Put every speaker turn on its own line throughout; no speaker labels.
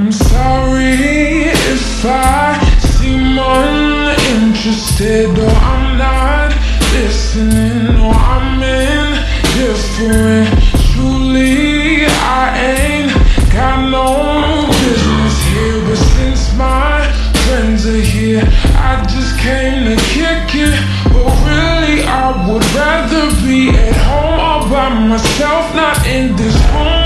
I'm sorry if I seem uninterested Or I'm not listening Or I'm indifferent. Truly, I ain't got no business here But since my friends are here I just came to kick it. But really, I would rather be at home all by myself Not in this room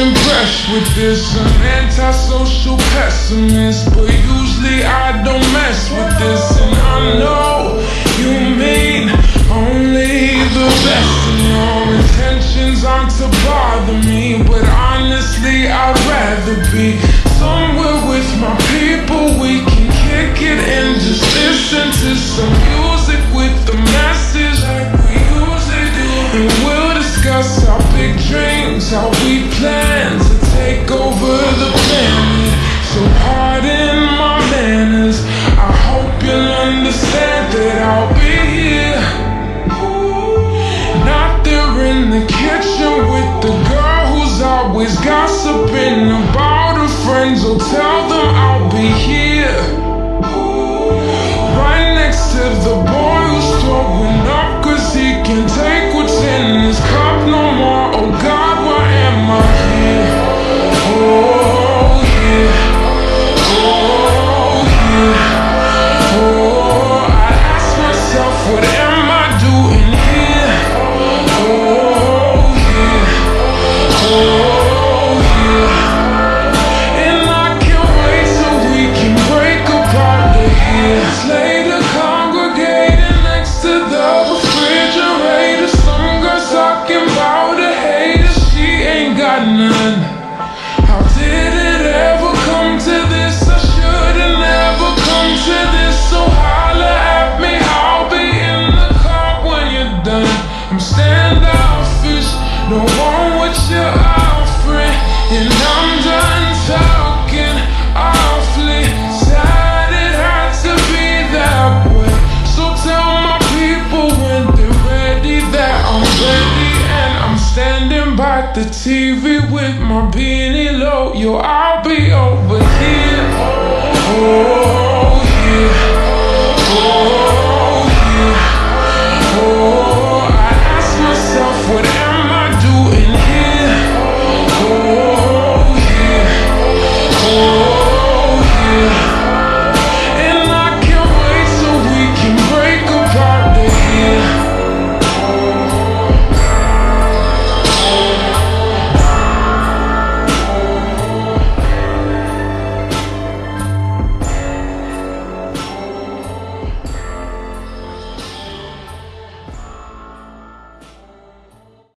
impressed with this. An antisocial pessimist, but usually I don't mess with this. And I know you mean only the best your intentions aren't to bother me, but honestly, I'd rather be somewhere with my people. We can kick it and just listen to some music with the man. angel tell none. the TV with my beanie low. Yo, I'll be over here. Oh.